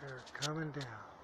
They're coming down.